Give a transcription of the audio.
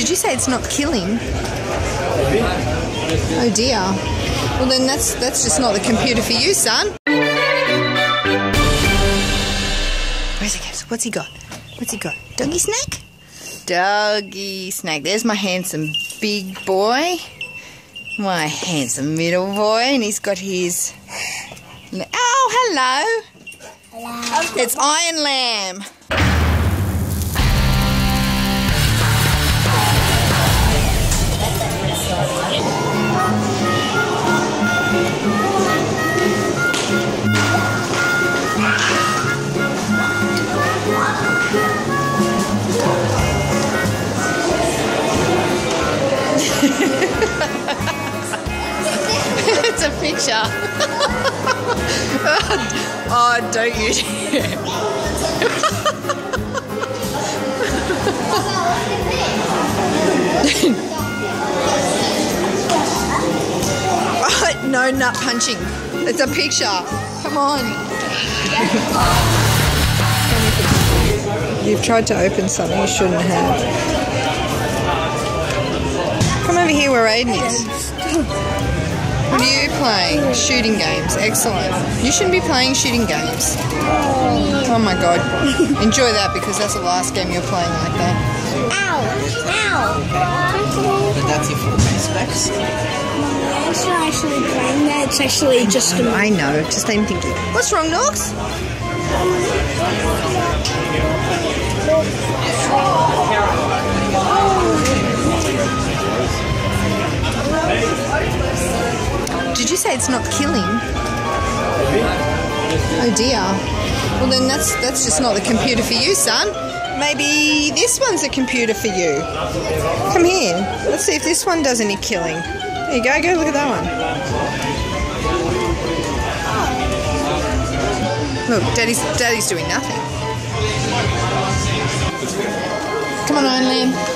Did you say it's not killing? Oh dear. Well then that's that's just not the computer for you, son. Where's he goes? What's he got? What's he got? Doggy snack? Doggy snack. There's my handsome big boy. My handsome middle boy. And he's got his. Oh, hello. Hello. It's Iron Lamb. it's a picture. oh, don't you Oh, no nut punching. It's a picture. Come on. You've tried to open something you shouldn't have. Come over here where Aiden is. What are you playing? Shooting games. Excellent. You shouldn't be playing shooting games. Oh my god. Enjoy that because that's the last game you're playing like that. Ow! Ow! But that's your full face specs. It's not actually playing that. It's actually just a I know, just I'm thinking. What's wrong, Nox? Did you say it's not killing? Oh dear. Well then that's that's just not the computer for you, son. Maybe this one's a computer for you. Come here. Let's see if this one does any killing. There you go, go look at that one. Look, Daddy's Daddy's doing nothing. Come on, Lamb.